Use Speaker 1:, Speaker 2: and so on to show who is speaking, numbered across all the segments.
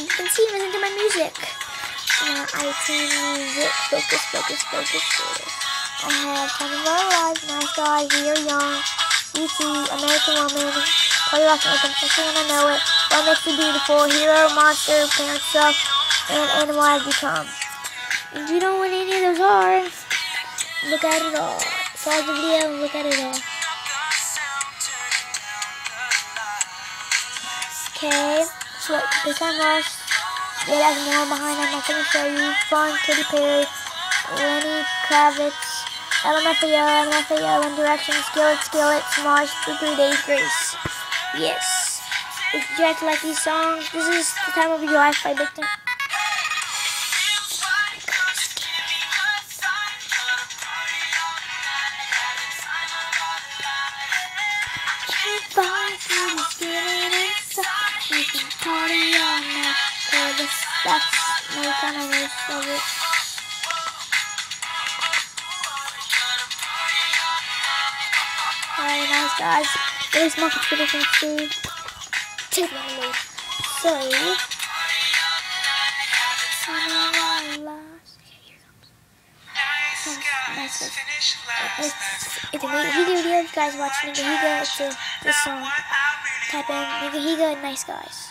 Speaker 1: you can see, listen to my music. Uh, iTunes music, focus, focus, focus, focus. I have Time of Our Lives, Nice Guy, We Are Young, ET, American Woman, Play Rock Anthem, Especially When I Know It, What Makes Me Beautiful, Hero, Monster, Parent Stuff, and Animal I've Become. If you don't know what any of those are, look at it all. Pause the video and look at it all. Okay, so this time lost. It has more behind. I'm not gonna show you. Fun, Katy Perry, Lenny Kravitz, LMFAO, LMFAO, One Direction, Skillet, Skillet, Smosh, for Three Days Grace. Yes. If you guys like these songs, this is the time of your life by Time. That's my kind of of it. Very nice guys. There's my competition too. Take my lead. So Nice. It's, it's a Nigahiga video. If you guys watch Nigahiga, it's a, this song. Type in Nigahiga and Nice Guys.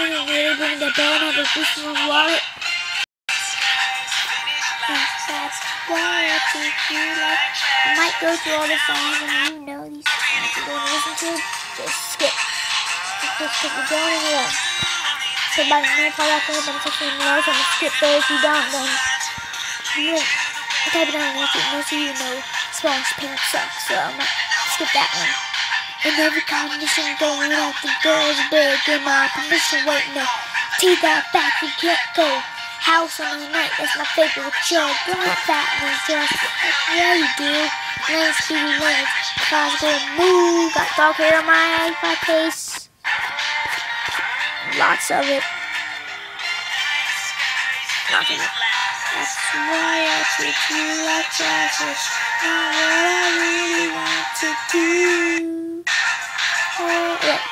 Speaker 1: I'm really bring the bell and have a boost wallet. That's why I I might go through all the songs and you know these songs to listen to, just skip. Just skip the way. So by I'm to skip those. If you don't, then I type it on YouTube. Most of you know Spanish pink sucks, so I'm to skip that one. And every condition going out the girls big in my permission waiting teeth out back and get go. House on the night, that's my favorite show. Girl, fat and just yeah you do. Speedy legs, cause go move. Got dog hair on my my face. Lots of it. Lots of it. That's why I treat you like trash. Not what I really want to do. Oh, yeah.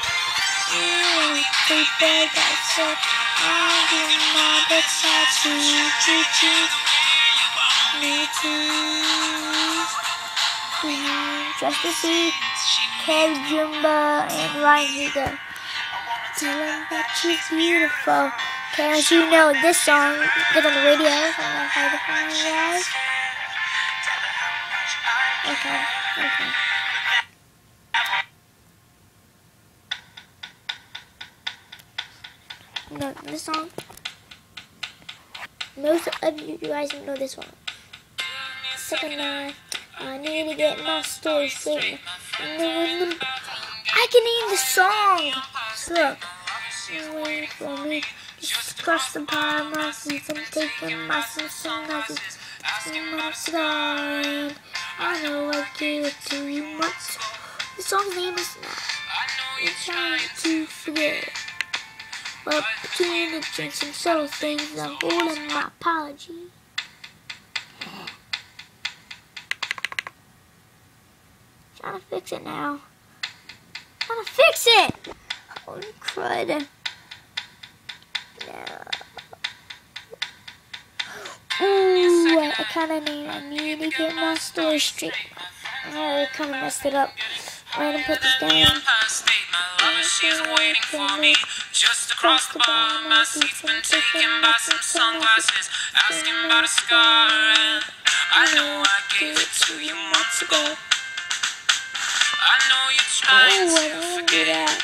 Speaker 1: Mm, people got so angry, my best to to me too. We Just to see Kev Jumba and Ryan Higa. Tell him that she's beautiful. As you know, this song is on the radio. I don't know how to find it, guys. Okay, okay. No, this song. Most of you guys know this one. Second line. I need to get my story straight. I can name the song. Look. Wait for me. Just cross the my seats. I'm taking my Simpson message. My sky. I know I gave it to you once. The song's name is not. I'm trying to forget. But between the drinks and subtle things, I'm holding my apology. Trying to fix it now. Trying to fix it! Holy crud. No. Ooh, I, kinda need, I need to get my story straight. I kinda messed it up. I'm gonna put this down.
Speaker 2: She's waiting for me just across the bar. My seat's been taken by some sunglasses, asking about a scar. And I know I gave it to you months ago. I know you're trying
Speaker 1: oh,
Speaker 2: to
Speaker 1: don't do
Speaker 2: forget,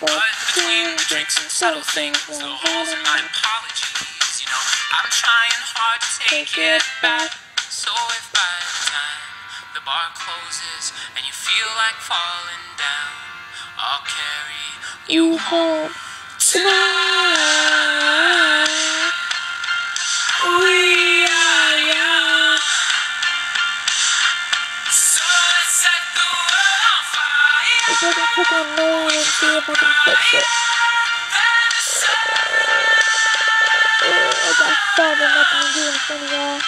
Speaker 2: but between drinks and subtle things, the holes in my apologies. Know, I'm trying hard to take it back. So if by the time the bar closes and you feel like falling down, I'll carry you home
Speaker 1: Tonight, we are young.
Speaker 2: So let's set the world on fire.
Speaker 1: I on no and see if I can fix it. I got far, but nothing to do in front of y'all.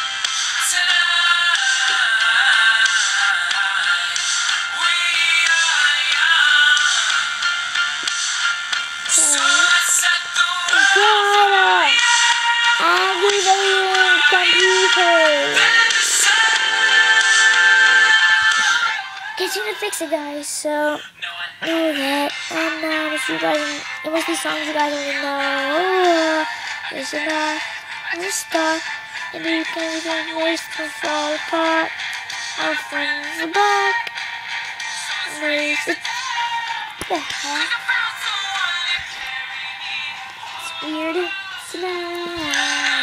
Speaker 1: God, aggravating computer. Continue to fix it, guys. So know that, and um, if you guys, it must be songs you guys already know. Listen up, and start, and you can get waste to fall apart. Our friends are back. Raise it. The heck? It's weird. Tonight.